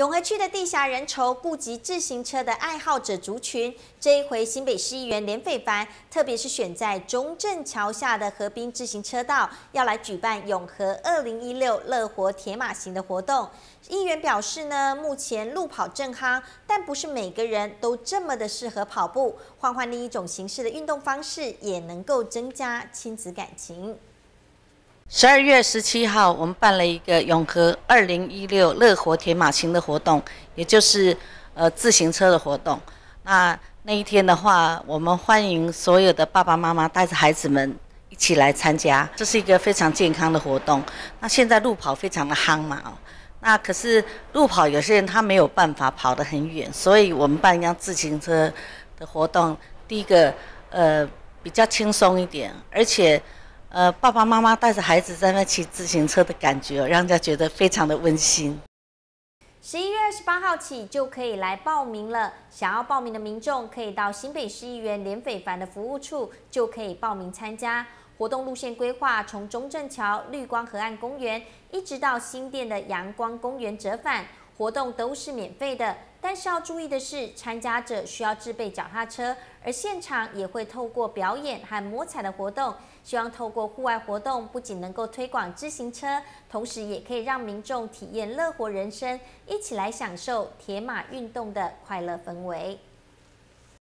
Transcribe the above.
永和区的地狭人稠，顾及自行车的爱好者族群。这一回新北市议员连斐凡，特别是选在中正桥下的河滨自行车道，要来举办永和二零一六乐活铁马行的活动。议员表示呢，目前路跑正夯，但不是每个人都这么的适合跑步，换换另一种形式的运动方式，也能够增加亲子感情。十二月十七号，我们办了一个永和二零一六乐活铁马行的活动，也就是呃自行车的活动。那那一天的话，我们欢迎所有的爸爸妈妈带着孩子们一起来参加，这是一个非常健康的活动。那现在路跑非常的夯嘛，哦，那可是路跑有些人他没有办法跑得很远，所以我们办一辆自行车的活动。第一个呃比较轻松一点，而且。呃，爸爸妈妈带着孩子在那骑自行车的感觉，让人家觉得非常的温馨。十一月二十八号起就可以来报名了，想要报名的民众可以到新北市议员连斐凡的服务处就可以报名参加。活动路线规划从中正桥绿光河岸公园，一直到新店的阳光公园折返，活动都是免费的。但是要注意的是，参加者需要自备脚踏车，而现场也会透过表演和摸彩的活动，希望透过户外活动，不仅能够推广自行车，同时也可以让民众体验乐活人生，一起来享受铁马运动的快乐氛围。